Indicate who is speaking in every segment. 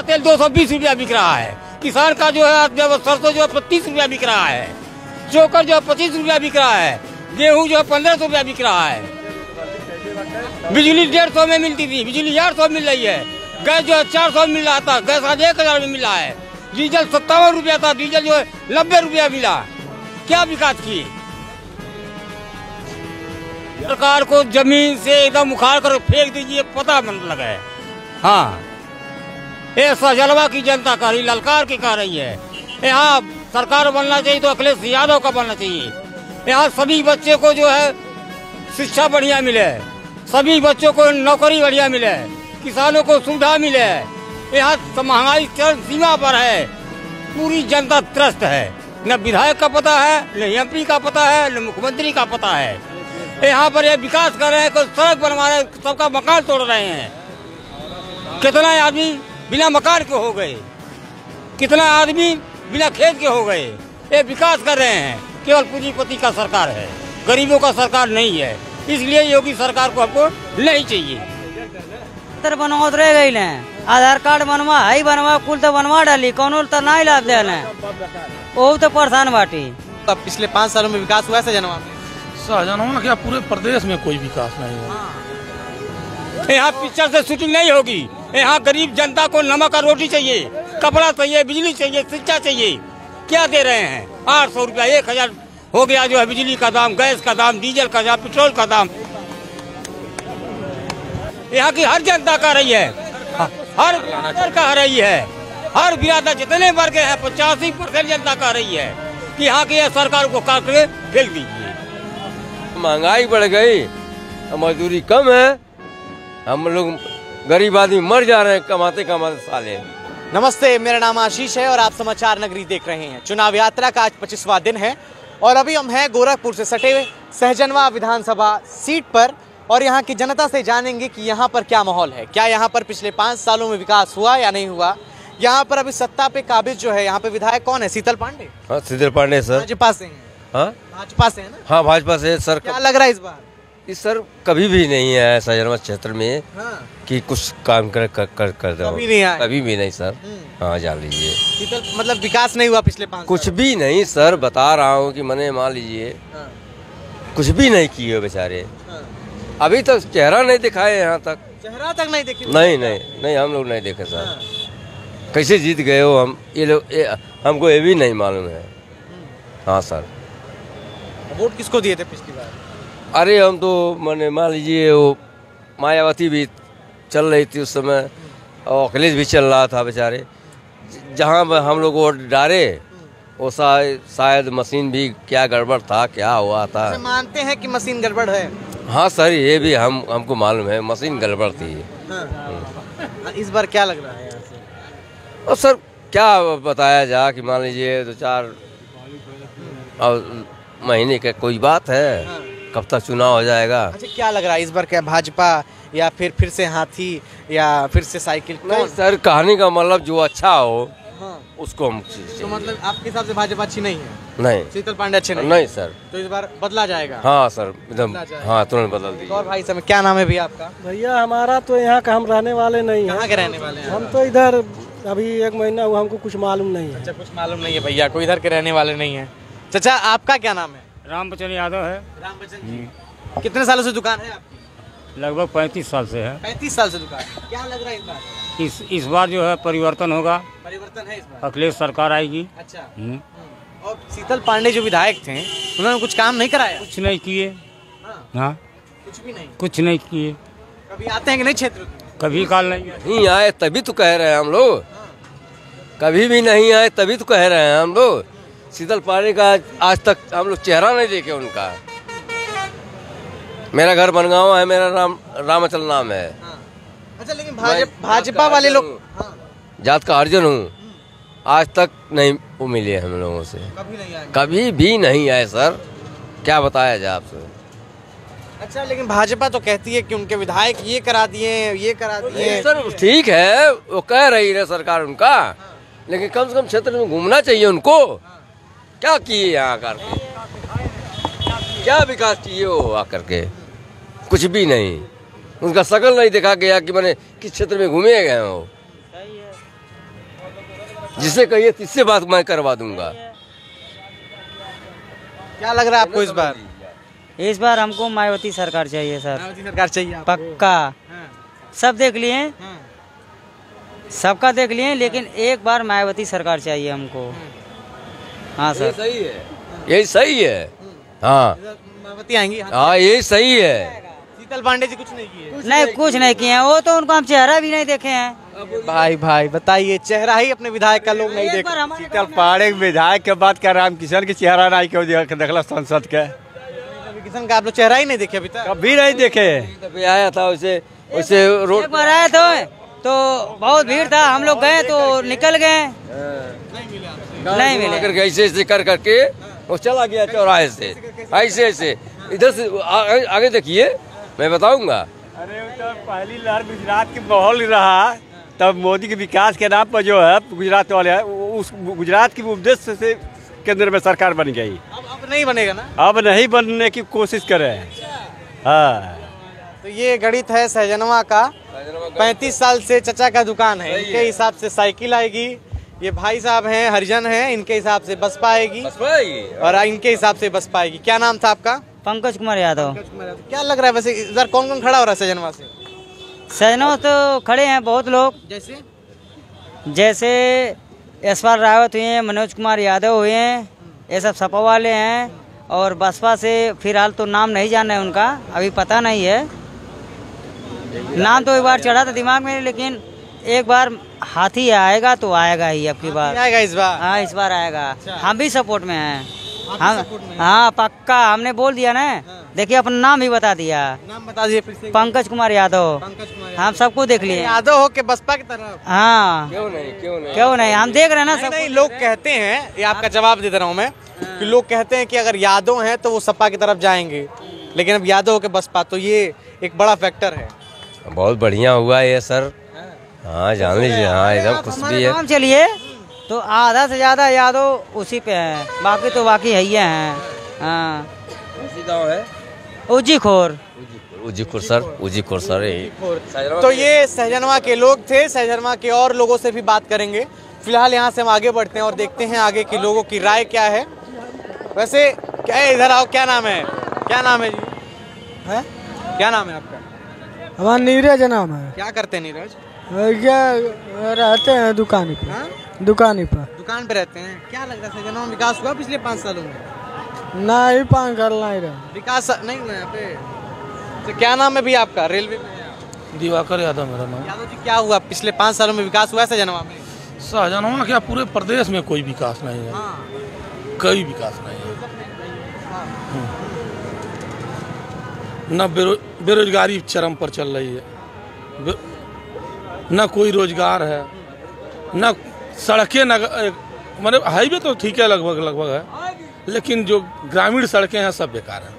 Speaker 1: का तेल दो सौ बीस रुपया बिक रहा है। किसान का जो है सरसों जो है तीस रुपया बिक रहा है। चोकर जो है, पच्चीस रुपया बिक रहा है। गेहूँ जो है, पंद्रह सौ रुपया बिक रहा है। बिजली डेढ़ सौ में मिलती थी, बिजली आठ सौ मिल रही है। गैस जो है, चार सौ मिल रहा था, गैस आज एक हज़ार में मिल है। डीजल सत्तावन रुपया था, डीजल जो है, नब्बे रुपया मिला। क्या विकास किए सरकार को ज़मीन से एकदम उखाड़ कर फेंक दीजिए, पता मन लगे हाँ। ये सजलवा की जनता कह रही, ललकार की कह रही है। यहाँ सरकार बनना चाहिए तो अखिलेश यादव का बनना चाहिए। यहाँ सभी बच्चे को जो है, शिक्षा बढ़िया मिले। सभी बच्चों को नौकरी बढ़िया मिले। किसानों को सुविधा मिले। यहाँ तो महँगाई चरण सीमा पर है। पूरी जनता त्रस्त है। न विधायक का पता है, न एमपी का पता है, न मुख्यमंत्री का पता है। यहाँ पर ये विकास कर रहे हैं, कोई सड़क बनवा रहे हैं, सबका मकान तोड़ रहे हैं। कितना आदमी? बिना मकान के हो गए। कितना आदमी बिना खेत के हो गए। ये विकास कर रहे हैं। केवल पूंजीपति का सरकार है। गरीबों का सरकार नहीं है। इसलिए योगी सरकार को हमको नहीं चाहिए।
Speaker 2: तर बनवात रह गई ने। आधार कार्ड बनवा हई बनवा कुल तो बनवा डाली। कौनो तो नहीं लाभ दे वो तो परेशान बाटी।
Speaker 3: अब पिछले पाँच सालों में विकास हुआ है सजनवा में
Speaker 4: क्या पूरे प्रदेश में कोई विकास नहीं हुआ।
Speaker 1: यहाँ पिक्चर से शूटिंग नहीं होगी। यहाँ गरीब जनता को नमक और रोटी चाहिए, कपड़ा चाहिए, बिजली चाहिए, शिक्षा चाहिए। क्या दे रहे हैं? आठ सौ रुपया, एक हज़ार हो गया जो है बिजली का दाम, गैस का दाम, डीजल का दाम, पेट्रोल का दाम। यहाँ की हर जनता कह रही है। हर कह रही है। हर बिरादर जितने वर्ग है, पचासी परसेंट जनता कह रही है। कि यहाँ की सरकार को काट के फेंक दीजिए।
Speaker 5: महँगाई बढ़ गई मजदूरी कम है। हम लोग गरीब आदमी मर जा रहे हैं कमाते कमाते साले
Speaker 3: नमस्ते मेरा नाम आशीष है और आप समाचार नगरी देख रहे हैं। चुनाव यात्रा का आज पच्चीसवा दिन है और अभी हम हैं गोरखपुर से सटे हुए सहजनवा विधानसभा सीट पर और यहाँ की जनता से जानेंगे कि यहाँ पर क्या माहौल है। क्या यहाँ पर पिछले पाँच सालों में विकास हुआ या नहीं हुआ? यहाँ पर अभी सत्ता पे काबिज जो है यहाँ पे विधायक कौन है? शीतल पांडे।
Speaker 5: हाँ सीधे पांडे सर।
Speaker 3: भाजपा से हैं।
Speaker 5: हाँ।
Speaker 3: भाजपा से है ना?
Speaker 5: हाँ भाजपा से सर।
Speaker 3: क्या लग रहा है इस बार?
Speaker 5: इस सर कभी भी नहीं है सजनवा क्षेत्र में
Speaker 3: हाँ।
Speaker 5: कि कुछ काम कर कर कर, कर दो।
Speaker 3: कभी नहीं आए।
Speaker 5: कभी भी नहीं सर।
Speaker 3: हम्म।
Speaker 5: हाँ जान लीजिए।
Speaker 3: मतलब विकास नहीं हुआ पिछले पाँच
Speaker 5: कुछ भी नहीं सर बता रहा हूँ कि मैंने मान लीजिए
Speaker 3: हाँ,
Speaker 5: कुछ भी नहीं किए बेचारे।
Speaker 3: हाँ।
Speaker 5: अभी तक चेहरा नहीं दिखाए यहाँ तक।
Speaker 3: चेहरा तक नहीं देखी?
Speaker 5: नहीं नहीं नहीं हम लोग नहीं देखे सर। कैसे जीत गए हो हम? ये लोग हमको ये भी नहीं मालूम है। हाँ सर।
Speaker 3: वोट किसको दिए थे पिछली बार?
Speaker 5: अरे हम तो मैंने मान लीजिए वो मायावती भी चल रही थी उस समय और अखिलेश भी चल रहा था बेचारे। जहाँ हम लोग वोट डाले वो शायद शायद मशीन भी क्या गड़बड़ था क्या हुआ था।
Speaker 3: मानते हैं कि मशीन गड़बड़ है?
Speaker 5: हाँ सर ये भी हम हमको मालूम है मशीन गड़बड़ थी।
Speaker 3: हाँ। इस बार क्या लग रहा है
Speaker 5: और सर क्या बताया जा कि मान लीजिए दो चार महीने का कोई बात है। कब तक चुनाव हो जाएगा?
Speaker 3: अच्छा क्या लग रहा है इस बार क्या भाजपा या फिर फिर से हाथी या फिर से साइकिल?
Speaker 5: नहीं सर कहानी का मतलब जो अच्छा हो
Speaker 3: हाँ।
Speaker 5: उसको हम
Speaker 3: तो मतलब आपके हिसाब से भाजपा अच्छी नहीं है?
Speaker 5: नहीं।
Speaker 3: शीतल पांडे अच्छे नहीं
Speaker 5: नहीं सर।
Speaker 3: तो इस बार बदला जाएगा?
Speaker 5: हाँ सर एकदम। हाँ तुरंत बदल
Speaker 3: और भाई समय क्या नाम है भैया आपका?
Speaker 6: भैया हमारा तो यहाँ का हम रहने वाले नहीं है।
Speaker 3: के रहने वाले हैं?
Speaker 6: हम तो इधर अभी एक महीना हुआ हमको कुछ मालूम नहीं है।
Speaker 3: अच्छा कुछ मालूम नहीं है भैया कोई इधर के रहने वाले नहीं है। चाचा आपका क्या नाम है?
Speaker 1: रामबचन यादव है।
Speaker 3: राम बच्चन जी। कितने सालों से दुकान है आपकी?
Speaker 1: लगभग पैंतीस साल से है।
Speaker 3: पैंतीस साल से दुकान है। क्या लग रहा है इस बार?
Speaker 1: इस इस बार जो है परिवर्तन होगा।
Speaker 3: परिवर्तन है इस बार?
Speaker 1: अखिलेश सरकार आएगी।
Speaker 3: अच्छा।
Speaker 1: हम्म,
Speaker 3: और शीतल पांडे जो विधायक थे उन्होंने कुछ काम नहीं कराया?
Speaker 1: कुछ नहीं किए।
Speaker 3: हाँ,
Speaker 1: हाँ।
Speaker 3: कुछ भी नहीं?
Speaker 1: कुछ नहीं किए।
Speaker 3: कभी आते हैं कि नहीं क्षेत्र
Speaker 1: कभी काल नहीं
Speaker 5: नहीं आए तभी तो कह रहे हैं हम लोग। कभी भी नहीं आए तभी तो कह रहे हैं हम लोग। शीतल पानी का आज तक हम लोग चेहरा नहीं देखे उनका। मेरा घर बनगांव है मेरा नाम रामाचल नाम है।
Speaker 3: हाँ। अच्छा लेकिन भाजप भाजपा वाले लोग हाँ,
Speaker 5: जात का अर्जुन हूँ। आज तक नहीं वो मिले हम लोगों से।
Speaker 3: कभी नहीं आए।
Speaker 5: कभी भी नहीं आए सर। क्या बताया जाए आपसे?
Speaker 3: अच्छा लेकिन भाजपा तो कहती है कि उनके विधायक ये करा दिए ये करा दिए।
Speaker 5: सर ठीक है वो कह रही है सरकार उनका। लेकिन कम से कम क्षेत्र में घूमना चाहिए उनको। क्या किए यहाँ आकर के? क्या विकास किए वो आकर के? कुछ भी नहीं। उनका शकल नहीं देखा गया कि मैंने किस क्षेत्र में घूमे गए हो। जिससे कहिए तिससे बात मैं करवा दूँगा।
Speaker 3: क्या लग रहा है आपको इस बार?
Speaker 2: इस बार हमको मायावती सरकार चाहिए सर।
Speaker 3: मायावती सरकार चाहिए
Speaker 2: पक्का।
Speaker 3: हाँ,
Speaker 2: सब देख लिए?
Speaker 3: हाँ।
Speaker 2: सबका देख लिए लेकिन एक बार मायावती सरकार चाहिए हमको। हाँ सर।
Speaker 5: सही है। यही सही है। हाँ।
Speaker 3: मायावती आएँगी हाँ।
Speaker 5: हाँ यही सही है।
Speaker 3: शीतल पांडे जी कुछ नहीं किए।
Speaker 2: नहीं कुछ नहीं किए। हैं। वो तो उनको हम चेहरा भी नहीं देखे हैं।
Speaker 3: भाई भाई बताइए चेहरा ही अपने विधायक का लोग नहीं देख।
Speaker 7: शीतल पाड़े विधायक के बात कर राम किशन के चेहरा नहीं क्यों देख देखला संसद के?
Speaker 3: किसान का आप लोग चेहरा ही नहीं देखे अभी तक?
Speaker 7: कभी नहीं देखे।
Speaker 5: तभी आया था उसे उसे रोड
Speaker 2: एक आया था। तो तो बहुत भीड़ था। हम लोग गए तो निकल गए। नहीं मिले।
Speaker 5: करके ऐसे ऐसे कर करके वो चला गया चौराहे से। ऐसे ऐसे। इधर से आगे देखिए मैं बताऊँगा।
Speaker 7: अरे तो पहली लहर गुजरात की माहौल रहा। तब मोदी के विकास के नाम पर जो है गुजरात वाले हैं उस गुजरात की उद्देश्य से केंद्र में सरकार बन गई।
Speaker 3: अब अब नहीं बनेगा ना?
Speaker 7: अब नहीं बनने की कोशिश करें। हाँ।
Speaker 3: तो ये गणित है सहजनवा का। पैंतीस साल से चचा का दुकान है। इनके हिसाब से साइकिल आएगी। ये भाई साहब हैं हरिजन हैं इनके हिसाब से बस पाएगी। और इनके हिसाब से बस पाएगी। क्या नाम था आपका?
Speaker 2: पंकज कुमार यादव।
Speaker 3: क्या लग रहा है वैसे इधर कौन कौन खड़ा हो रहा है सहजनवा से?
Speaker 2: सजनों तो खड़े हैं बहुत लोग।
Speaker 3: जैसे?
Speaker 2: जैसे यशपाल रावत हुए हैं मनोज कुमार यादव हुए हैं ये सब सपा वाले हैं। और बसपा से फ़िलहाल तो नाम नहीं जाना है उनका अभी पता नहीं है। नाम तो एक बार चढ़ा था दिमाग में लेकिन एक बार हाथी आएगा तो आएगा ही अब की बार।
Speaker 3: आएगा इस बार?
Speaker 2: हाँ इस बार आएगा। हम भी सपोर्ट में हैं। हम
Speaker 3: हैं?
Speaker 2: हाँ पक्का हमने बोल दिया ना। देखिए अपना नाम भी बता दिया।
Speaker 3: नाम बता से।
Speaker 2: पंकज कुमार यादव। हम सबको देख लिए।
Speaker 3: यादव हो के बसपा की तरफ़।
Speaker 2: हाँ।
Speaker 5: क्यों नहीं क्यों नहीं?
Speaker 2: क्यों नहीं? हम देख रहे हैं ना
Speaker 3: नहीं
Speaker 2: सब
Speaker 3: नहीं लोग कहते हैं ये आपका जवाब दे दे रहा हूँ मैं कि लोग कहते हैं कि अगर यादव हैं तो वो सपा की तरफ़ जाएँगे। लेकिन अब यादव हो के बसपा तो ये एक बड़ा फैक्टर है।
Speaker 5: बहुत बढ़िया हुआ ये सर। हाँ जान लीजिए हाँ एकदम खुश भी है।
Speaker 2: चलिए तो आधा से ज़्यादा यादव उसी पे है। बाकी तो बाकी है ही हैं। हाँ।
Speaker 5: गाँव है?
Speaker 2: उजी खोर
Speaker 5: उजीपुर सर उजीपुर सर
Speaker 3: तो ये सहजनवा के लोग थे सहजनवा के और लोगों से भी बात करेंगे। फ़िलहाल यहाँ से हम आगे बढ़ते हैं और देखते हैं आगे के लोगों की राय क्या है। वैसे क्या है इधर आओ क्या नाम है? क्या नाम है जी?
Speaker 6: है?
Speaker 3: क्या नाम है आपका?
Speaker 6: हमारा नीरज नाम है।
Speaker 3: क्या करते हैं नीरज?
Speaker 6: क्या रहते हैं दुकान पे।
Speaker 3: हाँ?
Speaker 6: दुकान पर।
Speaker 3: दुकान पे रहते हैं। क्या लग रहा है सहजनवा में विकास हुआ पिछले पाँच सालों में?
Speaker 6: नहीं पान कर नहीं रहे।
Speaker 3: विकास नहीं हुआ यहाँ पे तो क्या नाम है भी आपका? रेलवे में?
Speaker 4: दिवाकर यादव मेरा नाम।
Speaker 3: यादव जी क्या हुआ? पिछले पाँच सालों में विकास हुआ है सहजनवा में
Speaker 4: शाहजहां क्या पूरे प्रदेश में कोई विकास नहीं है?
Speaker 3: हाँ।
Speaker 4: कोई विकास नहीं है। न बेरो, बेरोजगारी चरम पर चल रही है। न कोई रोज़गार है न सड़कें न मतलब हाईवे तो ठीक है लगभग लगभग है लेकिन जो ग्रामीण सड़कें हैं सब बेकार हैं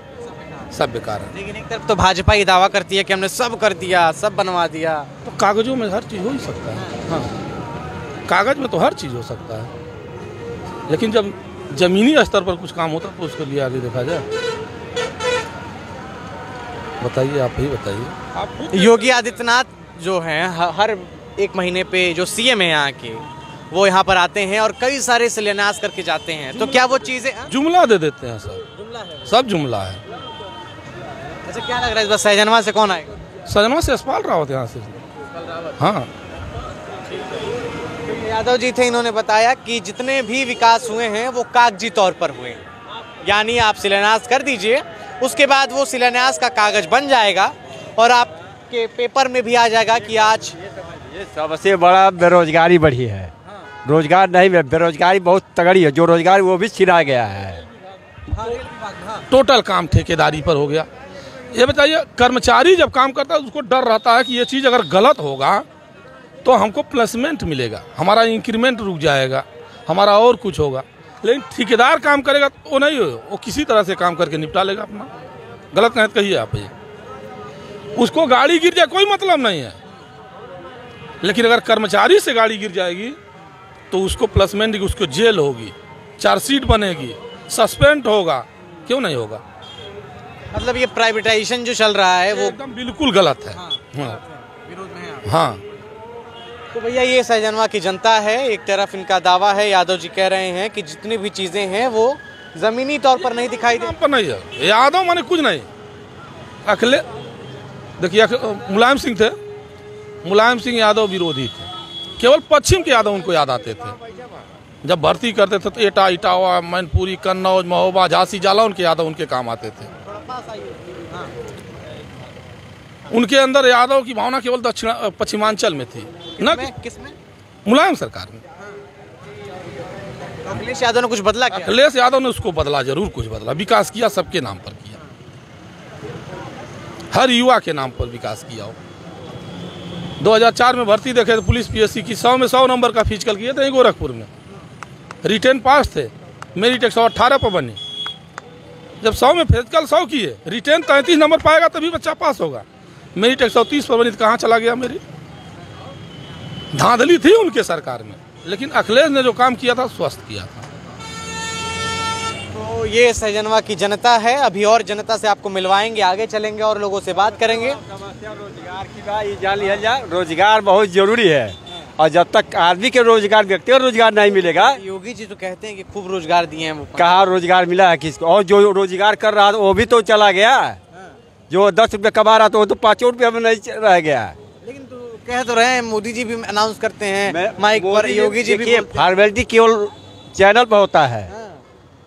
Speaker 4: सब बेकार हैं।
Speaker 3: लेकिन एक तरफ़ तो भाजपा ये दावा करती है कि हमने सब कर दिया सब बनवा दिया।
Speaker 4: तो कागजों में हर चीज़ हो ही सकता है। हाँ। कागज़ में तो हर चीज़ हो सकता है। लेकिन जब जमीनी स्तर पर कुछ काम होता तो उसके लिए आगे देखा जाए। बताइए आप ही बताइए।
Speaker 3: योगी आदित्यनाथ जो हैं हर एक महीने पे जो सीएम है यहाँ के वो यहाँ पर आते हैं और कई सारे शिलान्यास करके जाते हैं। तो क्या वो चीज़ें हाँ?
Speaker 4: जुमला दे देते हैं सब
Speaker 3: जुमला है
Speaker 4: सब जुमला है।
Speaker 3: अच्छा क्या लग रहा है इस बार सहजनवा से कौन आएगा?
Speaker 4: सजना से यशपाल रावत यहाँ से। हाँ।
Speaker 3: यादव जी थे इन्होंने बताया कि जितने भी विकास हुए हैं वो कागज़ी तौर पर हुए हैं। यानी आप शिलान्यास कर दीजिए उसके बाद वो शिलान्यास का कागज़ बन जाएगा और आपके पेपर में भी आ जाएगा कि आज
Speaker 7: ये सबसे बड़ा बेरोजगारी बढ़ी है। रोज़गार नहीं है बेरोजगारी बहुत तगड़ी है। जो रोज़गार वो भी छिना गया है।
Speaker 4: टोटल काम ठेकेदारी पर हो गया। ये बताइए कर्मचारी जब काम करता है उसको डर रहता है कि ये चीज़ अगर गलत होगा तो हमको प्लेसमेंट मिलेगा। हमारा इंक्रीमेंट रुक जाएगा। हमारा और कुछ होगा। लेकिन ठेकेदार काम करेगा तो वो नहीं हो वो किसी तरह से काम करके निपटा लेगा अपना। गलत कहत कहिए आप ये। उसको गाड़ी गिर जाए कोई मतलब नहीं है। लेकिन अगर कर्मचारी से गाड़ी गिर जाएगी तो उसको प्लेसमेंट उसको जेल होगी चार्जशीट बनेगी सस्पेंड होगा क्यों नहीं होगा?
Speaker 3: मतलब ये प्राइवेटाइजेशन जो चल रहा है
Speaker 4: वो एकदम बिल्कुल गलत है। हाँ।
Speaker 3: है।
Speaker 4: हाँ
Speaker 3: तो भैया ये सहजनवा की जनता है एक तरफ़ इनका दावा है यादव जी कह रहे हैं कि जितनी भी चीज़ें हैं वो जमीनी तौर पर नहीं दिखाई दे
Speaker 4: पर नहीं है। यादव माने कुछ नहीं। अखिले देखिए मुलायम सिंह थे। मुलायम सिंह यादव विरोधी थे। केवल पश्चिम के यादव उनको याद आते थे। जब भर्ती करते थे तो एटा इटावा मैनपुरी कन्नौज महोबा झांसी जाला उनके यादव उनके काम आते थे। उनके अंदर यादव की भावना केवल दक्षिण पश्चिमांचल में थी। न
Speaker 3: किसमें?
Speaker 4: मुलायम सरकार में।
Speaker 3: अखिलेश यादव ने कुछ बदला क्या?
Speaker 4: अखिलेश यादव ने उसको बदला ज़रूर कुछ बदला। विकास किया सबके नाम पर। हर युवा के नाम पर विकास किया हो। 2004 में भर्ती देखे तो पुलिस पीएससी की सौ में सौ नंबर का फ़िज़िकल किए थे गोरखपुर में। रिटर्न पास थे, मेरिट एक सौ अट्ठारह पर बनी। जब सौ में फ़िज़िकल सौ किए रिटर्न तैंतीस नंबर पाएगा तभी बच्चा पास होगा। मेरिट एक सौ तीस पर बनी तो कहाँ चला गया मेरी धांधली थी उनके सरकार में, लेकिन अखिलेश ने जो काम किया था स्वस्थ किया था।
Speaker 3: तो ये सहजनवा की जनता है। अभी और जनता से आपको मिलवाएँगे आगे चलेंगे और लोगों से बात करेंगे।
Speaker 7: समस्या रोज़गार की बात रोज़गार बहुत ज़रूरी है। और जब तक आदमी के रोज़गार व्यक्ति को रोज़गार नहीं मिलेगा
Speaker 3: योगी जी तो कहते हैं कि खूब रोज़गार दिए हैं वो
Speaker 7: कहाँ रोज़गार मिला है किसको? और जो रोज़गार कर रहा था वो भी तो चला गया। जो दस रुपये कमा रहा था वो तो पाँचों रुपये में नहीं रह गया।
Speaker 3: लेकिन तो कह तो रहे हैं मोदी जी भी अनाउंस करते हैं माइक पर योगी जी भी हैं।
Speaker 7: फॉर्मेलिटी केवल चैनल पर होता है।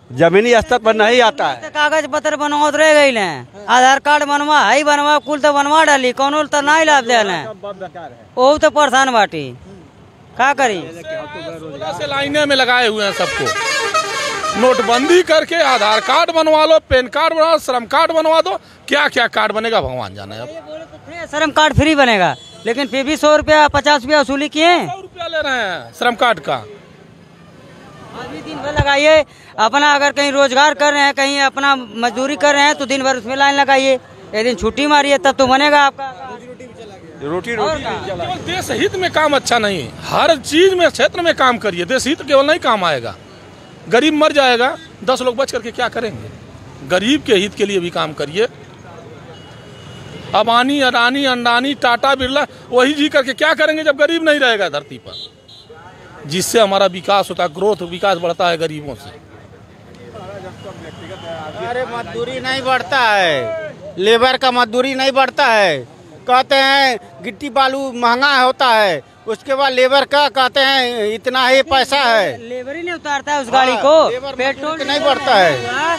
Speaker 7: जमीनी स्तर पर नहीं आता है।
Speaker 2: तो कागज़ पत्र बनवा तो रह गई आधार कार्ड बनवा हाई बनवा कुल तो बनवा डाली कौनो तो नहीं लाभ दे वो तो परेशान बाटी। का करी?
Speaker 4: सोलह से लाइने में लगाए हुए हैं सबको। नोटबंदी करके आधार कार्ड बनवा लो पैन कार्ड बनवा लो श्रम कार्ड बनवा दो। क्या क्या कार्ड बनेगा भगवान जाने। अब
Speaker 2: श्रम कार्ड फ्री बनेगा। लेकिन फिर भी सौ रुपया पचास रुपया वसूली किए
Speaker 4: रुपया ले रहे हैं श्रम कार्ड का।
Speaker 2: अभी दिन भर लगाइए अपना अगर कहीं रोज़गार कर रहे हैं कहीं अपना मजदूरी कर रहे हैं तो दिन भर उसमें लाइन लगाइए। एक दिन छुट्टी मारिए तब तो बनेगा आपका।
Speaker 7: रोटी
Speaker 2: क्या?
Speaker 4: केवल देश हित में काम अच्छा नहीं है। हर चीज़ में क्षेत्र में काम करिए। देश हित केवल नहीं काम आएगा। गरीब मर जाएगा। दस लोग बच करके क्या करेंगे? गरीब के हित के लिए भी काम करिए। अबानी अडानी अंडानी टाटा बिरला वही जी करके क्या करेंगे जब गरीब नहीं रहेगा धरती पर? जिससे हमारा विकास होता है ग्रोथ विकास बढ़ता है गरीबों से।
Speaker 8: अरे मजदूरी नहीं बढ़ता है। लेबर का मजदूरी नहीं बढ़ता है। कहते हैं गिट्टी बालू महँगा होता है। उसके बाद लेबर का कहते हैं इतना ही पैसा है।
Speaker 2: लेबर ही नहीं उतारता है उस गाड़ी
Speaker 8: हाँ,
Speaker 2: को।
Speaker 8: लेबर
Speaker 2: पेट्रोल
Speaker 8: नहीं बढ़ता है।
Speaker 2: हाँ,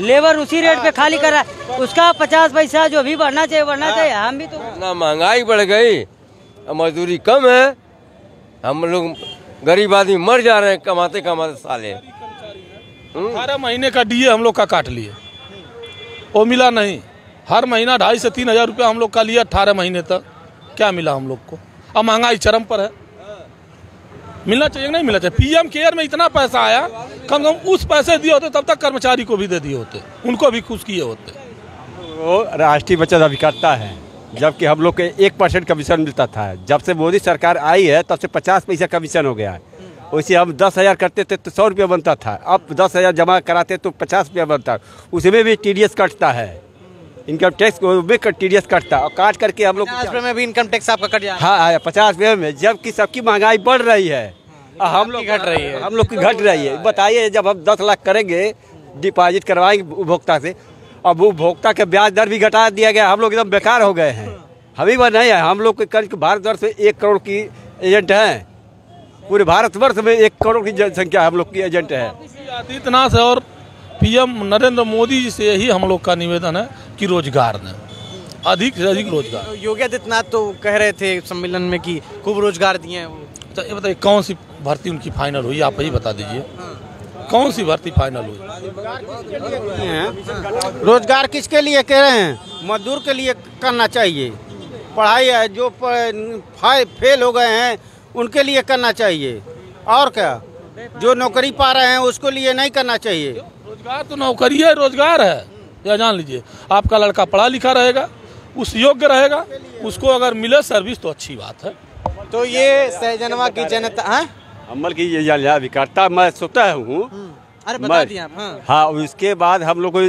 Speaker 2: लेबर उसी रेट पे खाली कर रहा है। उसका पचास पैसा जो भी बढ़ना चाहिए बढ़ना चाहिए हम भी तो
Speaker 5: इतना महँगाई बढ़ गई मजदूरी कम है। हम लोग गरीब आदमी मर जा रहे हैं कमाते कमाते साले।
Speaker 4: अठारह महीने का डीए हम लोग का काट लिए। वो मिला नहीं। हर महीना ढाई से तीन हज़ार रुपया हम लोग का लिया अठारह महीने तक। क्या मिला हम लोग को? अब महँगाई चरम पर है। मिलना चाहिए नहीं मिलना चाहिए? पीएम केयर में इतना पैसा आया, कम से कम उस पैसे दिए होते, तब तक कर्मचारी को भी दे दिए होते। उनको भी खुश किए होते।
Speaker 7: वो राष्ट्रीय बचत अभिकर्ता है, जबकि हम लोग के एक परसेंट कमीशन मिलता था। जब से मोदी सरकार आई है, तब से पचास पैसा कमीशन हो गया है। वैसे हम दस हज़ार करते थे तो सौ रुपया बनता था। अब दस हज़ार जमा कराते तो पचास रुपया बनता उसमें भी टीडीएस कटता है। इनकम टैक्स में टी डी एस कटता और काट करके हम लोग
Speaker 3: पचास रुपए में भी इनकम टैक्स आपका कट जाए
Speaker 7: हाँ। हाँ पचास रुपये में जबकि सबकी महँगाई बढ़ रही है। हम लोग
Speaker 3: घट रही है।
Speaker 7: हम लोग की घट रही है। बताइए जब हम दस लाख करेंगे डिपॉजिट करवाएँगे उपभोक्ता से अब उपभोक्ता के ब्याज दर भी घटा दिया गया। हम लोग एकदम बेकार हो गए हैं। अभी वह नहीं है। हम लोग के करीब भारतवर्ष में एक करोड़ की एजेंट हैं। पूरे भारतवर्ष में एक करोड़ की जनसंख्या हम लोग की एजेंट है।
Speaker 4: आदित्यनाथ और पीएम नरेंद्र मोदी जी से यही हम लोग का निवेदन है कि रोज़गार दें। अधिक से अधिक रोज़गार।
Speaker 3: योगी आदित्यनाथ तो कह रहे थे सम्मेलन में कि खूब रोज़गार दिए हैं वो।
Speaker 4: तो ये बताइए कौन सी भर्ती उनकी फाइनल हुई? आप ही बता दीजिए। कौन सी भर्ती फाइनल हुई?
Speaker 8: हैं। रोज़गार किसके लिए कह रहे हैं? मजदूर के लिए करना चाहिए। पढ़ाई है जो फेल हो गए हैं उनके लिए करना चाहिए। और क्या? जो नौकरी पा रहे हैं उसको लिए नहीं करना चाहिए।
Speaker 4: रोज़गार तो नौकरी है रोज़गार है। यह जान लीजिए आपका लड़का पढ़ा लिखा रहेगा उस योग्य रहेगा उसको अगर मिले सर्विस तो अच्छी बात है।
Speaker 3: तो ये सहजनवा की जनता है?
Speaker 7: अमल की ये जालिया अभिकर्ता मैं सोता हूँ।
Speaker 3: अरे बता आप हाँ।
Speaker 7: हाँ उसके बाद हम लोग को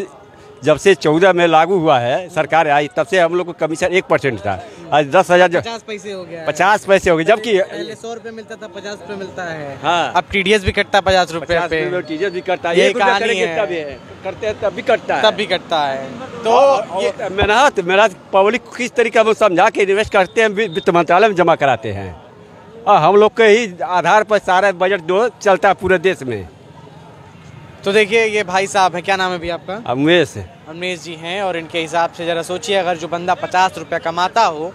Speaker 7: जब से चौदह में लागू हुआ है सरकार आई तब से हम लोग को कमीशन एक परसेंट था। आज दस हज़ार
Speaker 3: पचास पैसे हो गया
Speaker 7: पचास पैसे हो गए जबकि
Speaker 3: पहले सौ रुपए मिलता था पचास रुपए मिलता है।
Speaker 7: हाँ।
Speaker 3: अब टीडीएस भी कटता है पचास पे।
Speaker 7: रुपये भी करता है।
Speaker 3: ये कहानी है।
Speaker 7: करते हैं तब भी कटता है।
Speaker 3: तब भी कटता है। तो
Speaker 7: मेहनत मेहनत पब्लिक को किस तरीके से समझा के इन्वेस्ट करते हैं वित्त मंत्रालय में जमा कराते हैं। और हम लोग के ही आधार पर सारा बजट जो चलता है पूरे देश में।
Speaker 3: तो देखिए ये भाई साहब है। क्या नाम है भैया आपका?
Speaker 7: उमेश
Speaker 3: अमरीश जी हैं और इनके हिसाब से जरा सोचिए अगर जो बंदा पचास रुपया कमाता हो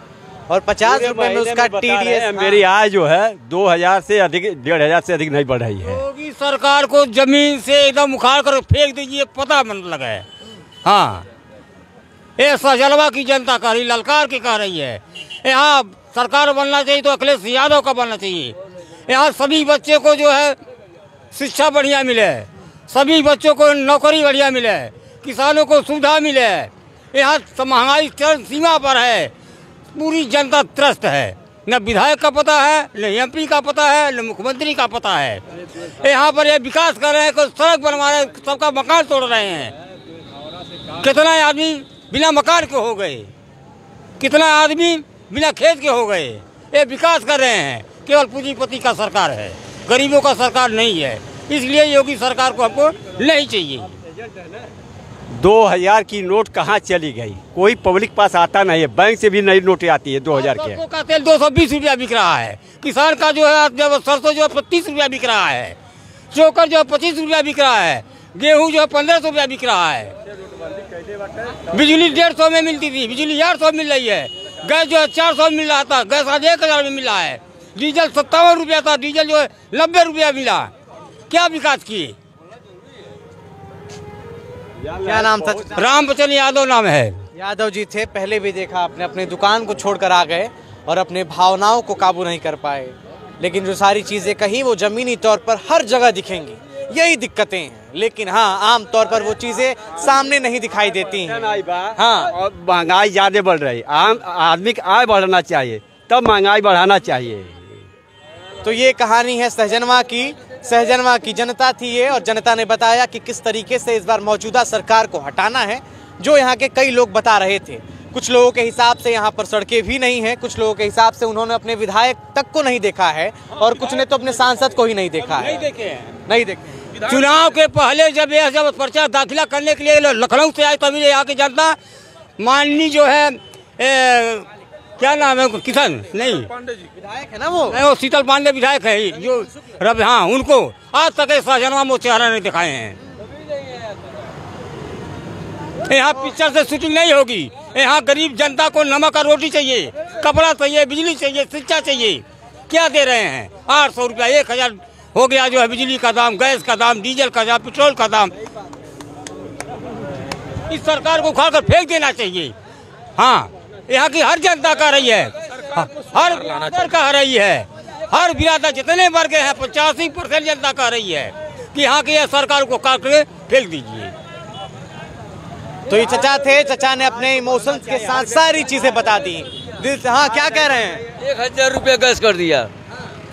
Speaker 3: और पचास रुपए में उसका
Speaker 7: रहे हैं,
Speaker 3: टीडीएस
Speaker 7: मेरी आय जो है दो हज़ार से अधिक डेढ़ हज़ार से अधिक नहीं बढ़ रही है।
Speaker 1: योगी सरकार को ज़मीन से एकदम उखाड़ कर फेंक दीजिए पता मन लगा है। हाँ। ये सजलवा की जनता कह रही ललकार की कह रही है। यहाँ सरकार बनना चाहिए तो अखिलेश यादव का बनना चाहिए। यहाँ सभी बच्चे को जो है शिक्षा बढ़िया मिले। सभी बच्चों को नौकरी बढ़िया मिले, किसानों को सुविधा मिले। यहाँ महँगाई चरण सीमा पर है। पूरी जनता त्रस्त है। न विधायक का पता है, न एमपी का पता है, न मुख्यमंत्री का पता है। यहाँ पर ये विकास कर रहे हैं, कोई सड़क बनवा रहे हैं, सबका मकान तोड़ रहे हैं। कितना आदमी बिना मकान के हो गए? कितना आदमी बिना खेत के हो गए? ये विकास कर रहे हैं। केवल पूंजीपति का सरकार है। गरीबों का सरकार नहीं है। इसलिए योगी सरकार को हमको नहीं चाहिए।
Speaker 7: दो हज़ार की नोट कहाँ चली गई? कोई पब्लिक पास आता नहीं है। बैंक से भी नई नोटें आती है दो हज़ार के।
Speaker 1: का तेल दो सौ बीस रुपया बिक रहा है। किसान का जो है जब सरसों जो है पच्चीस रुपया बिक रहा है। चोकर जो है पच्चीस रुपया बिक रहा है। गेहूँ जो है पंद्रह सौ रुपया बिक रहा है। बिजली डेढ़ सौ में मिलती थी बिजली चार सौ मिल रही है। गैस जो है चार सौ मिल रहा था। गैस आज एक हज़ार में मिला है। डीजल सत्तावन रुपया था डीजल जो है नब्बे रुपया मिला। क्या विकास किए
Speaker 3: क्या नाम था?
Speaker 1: राम बचन यादव नाम है।
Speaker 3: यादव जी थे पहले भी देखा आपने अपने दुकान को छोड़कर आ गए और अपने भावनाओं को काबू नहीं कर पाए। लेकिन जो सारी चीज़ें कहीं वो जमीनी तौर पर हर जगह दिखेंगी। यही दिक्कतें हैं। लेकिन हाँ आम तौर पर वो चीज़ें सामने नहीं दिखाई देती हैं।
Speaker 7: हाँ। और महँगाई ज़्यादा बढ़ रही। आम आदमी का आय बढ़ना चाहिए तब महँगाई बढ़ाना चाहिए।
Speaker 3: तो ये कहानी है सहजनवा की। सहजनवा की जनता थी ये और जनता ने बताया कि किस तरीके से इस बार मौजूदा सरकार को हटाना है जो यहाँ के कई लोग बता रहे थे। कुछ लोगों के हिसाब से यहाँ पर सड़कें भी नहीं है कुछ लोगों के हिसाब से उन्होंने अपने विधायक तक को नहीं देखा है और कुछ ने तो अपने सांसद को ही नहीं देखा है।
Speaker 1: देखे हैं।
Speaker 3: नहीं देखे
Speaker 1: चुनाव के पहले जब ये जब पर्चा दाखिला करने के लिए लखनऊ से आए तभी यहाँ की जनता माननीय जो है क्या नाम है किशन? नहीं।
Speaker 3: पांडे जी विधायक है ना वो?
Speaker 1: नहीं वो शीतल पांडे विधायक है। जो रब हाँ उनको आज तक ऐसा जन्मा वो चेहरा नहीं दिखाए हैं। यहाँ पिक्चर से शूटिंग नहीं होगी। यहाँ गरीब जनता को नमक और रोटी चाहिए कपड़ा चाहिए बिजली चाहिए शिक्षा चाहिए। क्या दे रहे हैं? आठ सौ रुपया एक हज़ार हो गया जो है बिजली का दाम गैस का दाम डीजल का दाम पेट्रोल का दाम। इस सरकार को उखाड़ कर फेंक देना चाहिए। हाँ यहाँ की हर जनता कह रही है। हर बिरादर कह रही है। हर बिरादर जितने वर्ग हैं पचासी परसेंट जनता कह रही है कि यहाँ की सरकार को काट के फेंक दीजिए।
Speaker 3: तो ये चचा थे चचा ने अपने इमोशंस के साथ सारी चीज़ें बता दी। दिल से हाँ क्या कह रहे हैं?
Speaker 5: एक हज़ार रुपया गैस कर दिया।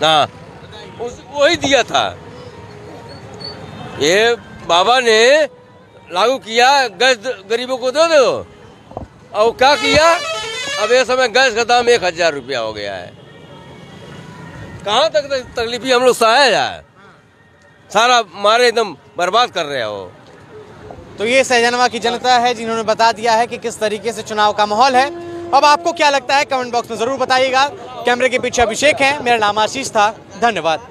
Speaker 5: हाँ वही दिया था। ये बाबा ने लागू किया गैस गरीबों को दे दो। और क्या किया? अब ये समय गैस का दाम एक हज़ार रुपया हो गया है। कहाँ तक तक तकलीफी हम लोग सहाय जाए सारा मारे एकदम बर्बाद कर रहे हो
Speaker 3: तो ये सहजनवा की जनता है, जिन्होंने बता दिया है कि किस तरीके से चुनाव का माहौल है। अब आपको क्या लगता है? कमेंट बॉक्स में ज़रूर बताइएगा। कैमरे के पीछे अभिषेक है। मेरा नाम आशीष था। धन्यवाद।